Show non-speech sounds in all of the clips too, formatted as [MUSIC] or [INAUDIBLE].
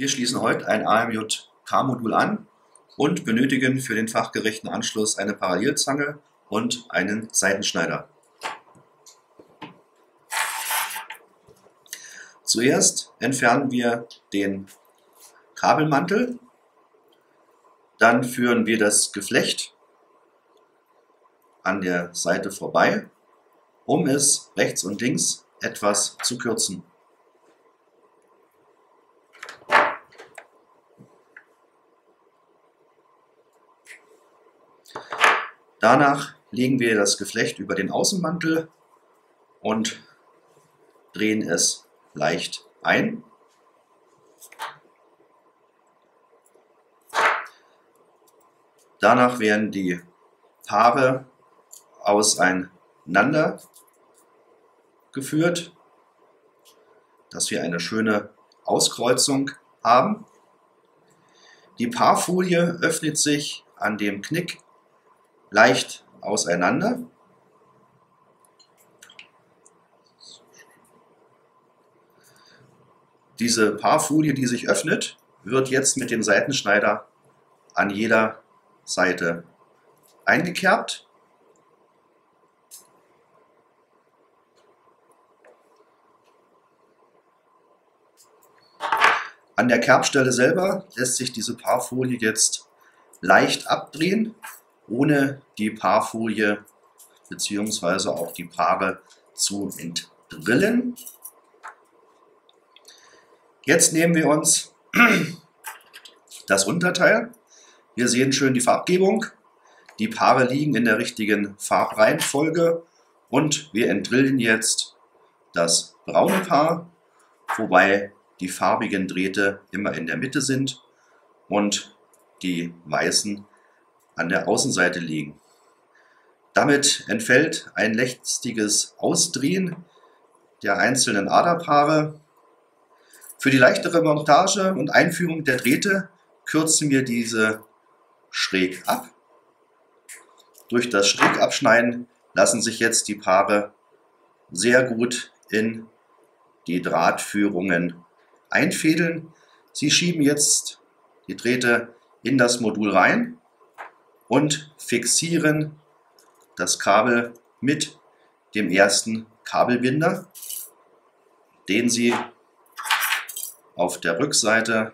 Wir schließen heute ein AMJ-K-Modul an und benötigen für den fachgerechten Anschluss eine Parallelzange und einen Seitenschneider. Zuerst entfernen wir den Kabelmantel, dann führen wir das Geflecht an der Seite vorbei, um es rechts und links etwas zu kürzen. Danach legen wir das Geflecht über den Außenmantel und drehen es leicht ein. Danach werden die Paare auseinander geführt, dass wir eine schöne Auskreuzung haben. Die Paarfolie öffnet sich an dem Knick leicht auseinander. Diese Paarfolie, die sich öffnet, wird jetzt mit dem Seitenschneider an jeder Seite eingekerbt. An der Kerbstelle selber lässt sich diese Paarfolie jetzt leicht abdrehen ohne die Paarfolie bzw. auch die Paare zu entdrillen. Jetzt nehmen wir uns [CLEARS THROAT] das Unterteil. Wir sehen schön die Farbgebung. Die Paare liegen in der richtigen Farbreihenfolge und wir entdrillen jetzt das braune Paar, wobei die farbigen Drähte immer in der Mitte sind und die weißen an der Außenseite liegen. Damit entfällt ein lästiges Ausdrehen der einzelnen Aderpaare. Für die leichtere Montage und Einführung der Drähte kürzen wir diese schräg ab. Durch das Schrägabschneiden lassen sich jetzt die Paare sehr gut in die Drahtführungen einfädeln. Sie schieben jetzt die Drähte in das Modul rein und fixieren das Kabel mit dem ersten Kabelbinder, den Sie auf der Rückseite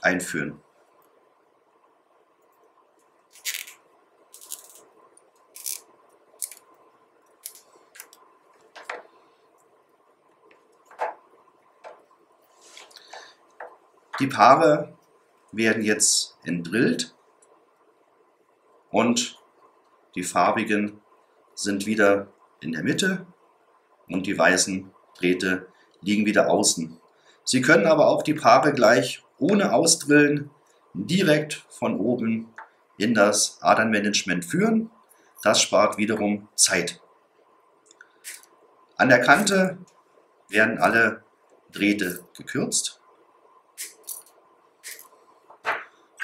einführen. Die Paare werden jetzt entdrillt und die farbigen sind wieder in der Mitte und die weißen Drähte liegen wieder außen. Sie können aber auch die Paare gleich ohne Ausdrillen direkt von oben in das Adernmanagement führen. Das spart wiederum Zeit. An der Kante werden alle Drähte gekürzt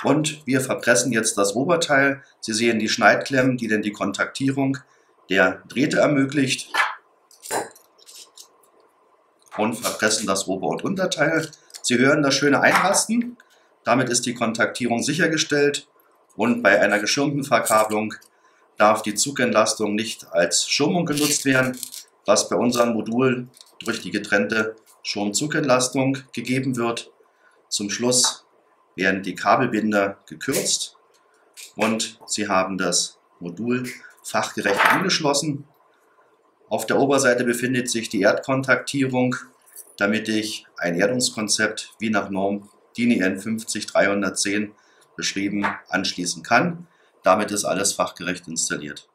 Und wir verpressen jetzt das Oberteil. Sie sehen die Schneidklemmen, die denn die Kontaktierung der Drähte ermöglicht. Und verpressen das Ober- und Unterteil. Sie hören das schöne Einrasten. Damit ist die Kontaktierung sichergestellt. Und bei einer geschirmten Verkabelung darf die Zugentlastung nicht als Schirmung genutzt werden, was bei unseren Modulen durch die getrennte Schirmzugentlastung gegeben wird. Zum Schluss werden die Kabelbinder gekürzt und Sie haben das Modul fachgerecht angeschlossen. Auf der Oberseite befindet sich die Erdkontaktierung, damit ich ein Erdungskonzept wie nach Norm DIN EN 50310 beschrieben anschließen kann. Damit ist alles fachgerecht installiert.